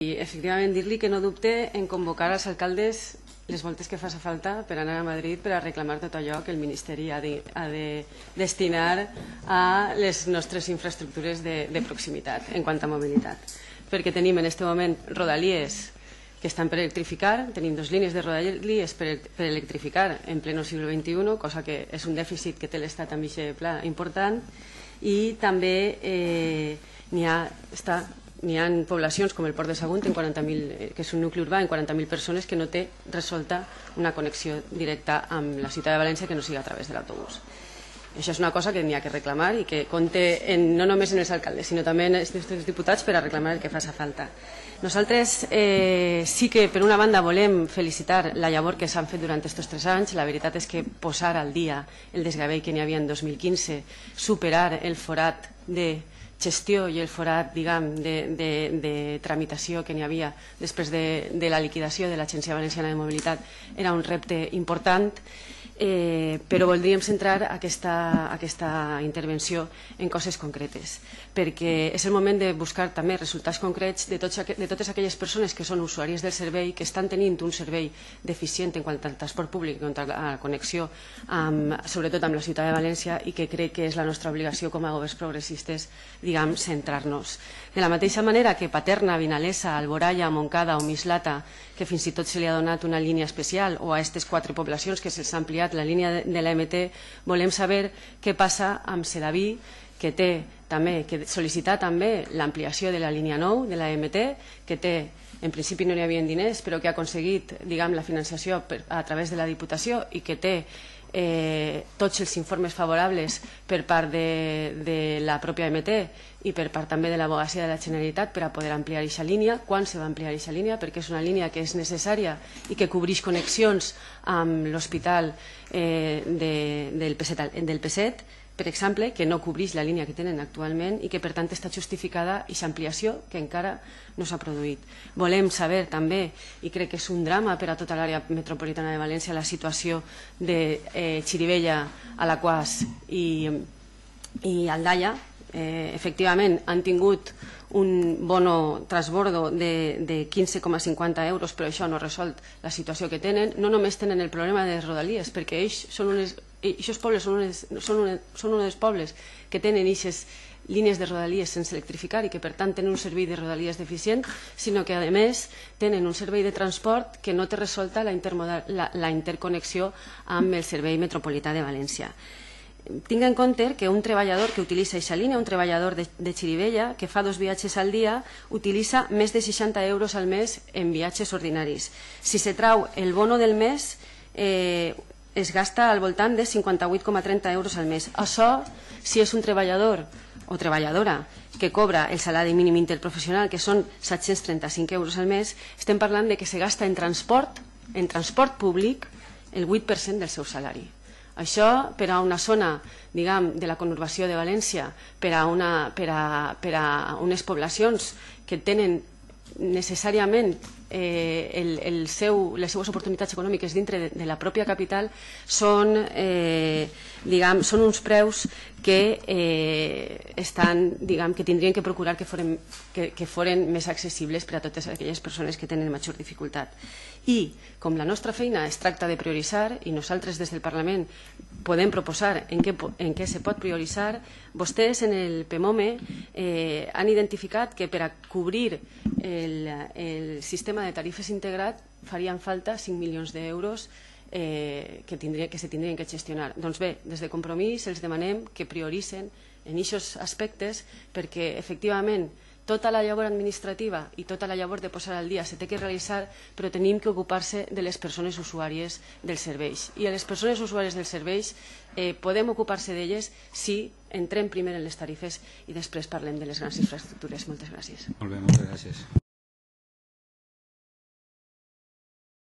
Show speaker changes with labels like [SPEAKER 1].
[SPEAKER 1] I efectivament dir-li que no dubte en convocar als alcaldes les voltes que faci falta per anar a Madrid per a reclamar tot allò que el Ministeri ha de, ha de destinar a les nostres infraestructures de, de proximitat en quant a mobilitat. Perquè tenim en aquest moment rodalies que estan per electrificar, tenim dues línies de rodalies per, per electrificar en pleno segle XXI, cosa que és un dèficit que té l'Estat amb aquest pla important, i també eh, n'hi ha, està n'hi ha poblacions com el Port de Sagunt, en 40.000, eh, que és un nucli urbà, en 40.000 persones que no té resolta una connexió directa amb la ciutat de València que no sigui a través de l'autobús. Això és una cosa que n'hi ha que reclamar i que compte en, no només en els alcaldes, sinó també en els diputats per a reclamar el que faci falta. Nosaltres eh, sí que, per una banda, volem felicitar la llavor que s'han fet durant aquests tres anys. La veritat és que posar al dia el desgavell que n'hi havia en 2015, superar el forat de gestió i el forat diguem, de, de, de tramitació que n'hi havia després de, de la liquidació de l'Agència Valenciana de Mobilitat era un repte important eh, però voldríem centrar aquesta, aquesta intervenció en coses concretes, perquè és el moment de buscar també resultats concrets de, tots, de totes aquelles persones que són usuàries del servei, que estan tenint un servei deficient en quant al transport públic, en quant a la connexió, amb, sobretot amb la ciutat de València, i que crec que és la nostra obligació com a governs progressistes, diguem, centrar-nos. De la mateixa manera que Paterna, Vinalesa, Alboraya, Moncada o Mislata, que fins i tot se li ha donat una línia especial, o a aquestes quatre poblacions que se'ls ha ampliat la línia de la MT, volem saber què passa amb Sedaví, que té també que sol·licitar també l'ampliació de la línia 9 de la MT, que té en principi no hi havia diners, però que ha aconseguit diguem, la financiació per, a través de la Diputació i que té eh, tots els informes favorables per part de, de la pròpia MT i per part també de l'abogacia de la Generalitat per a poder ampliar aquesta línia, quan se va ampliar aquesta línia, perquè és una línia que és necessària i que cobreix connexions amb l'hospital eh, de, del, PSET, del PSET per exemple, que no cobreix la línia que tenen actualment i que per tant està justificada aquesta ampliació que encara no s'ha produït. Volem saber també, i crec que és un drama per a tota l'àrea metropolitana de València, la situació de eh, Xirivella, Alaquàs i, i Aldaia. Eh, efectivament, han tingut un bono transbordo de, de 15,50 euros, però això no ha resolt la situació que tenen. No només tenen el problema de rodalies, perquè ells són unes aquests pobles són, unes, són, una, són un dels pobles que tenen aquestes línies de rodalies sense electrificar i que per tant tenen un servei de rodalies deficient, sinó que a més tenen un servei de transport que no té resolta la, la, la interconnexió amb el servei metropolità de València. Tinc en compte que un treballador que utilitza aquesta línia, un treballador de, de Xirivella, que fa dos viatges al dia, utilitza més de 60 euros al mes en viatges ordinaris. Si se trau el bono del mes, eh, es gasta al voltant de 58,30 euros al mes. Això, si és un treballador o treballadora que cobra el salari mínim interprofessional, que són 735 euros al mes, estem parlant de que se gasta en transport, en transport públic, el 8% del seu salari. Això per a una zona diguem, de la conurbació de València, per a, una, per a, per a unes poblacions que tenen necessàriament eh, el, el seu, les seues oportunitats econòmiques dintre de, de la pròpia capital són, eh, diguem, són uns preus que, eh, estan, diguem, que tindrien que procurar que foren, que, que foren més accessibles per a totes aquelles persones que tenen major dificultat. I com la nostra feina es tracta de prioritzar i nosaltres des del Parlament podem proposar en què, en què se pot prioritzar, vostès en el PMOME eh, han identificat que per a cobrir el, el sistema de tarifes integrat farien falta 5 milions d'euros eh, que, tindria, que se tindrien que gestionar. Doncs bé, des de Compromís els demanem que prioritzen en aquests aspectes perquè efectivament tota la llavor administrativa i tota la llavor de posar al dia se té que realitzar, però tenim que ocupar-se de les persones usuàries dels serveis. I a les persones usuàries dels serveis eh, podem ocupar-se d'elles si entrem primer en les tarifes i després parlem de les grans infraestructures. Moltes gràcies.
[SPEAKER 2] Molt bé, moltes gràcies.